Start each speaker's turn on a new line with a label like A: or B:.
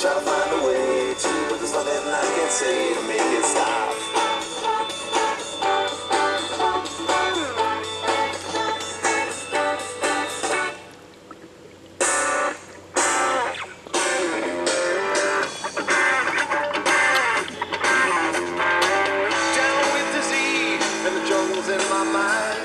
A: try to find a way to, but there's nothing I can say to make it stop. Down with disease and the jungles in my mind.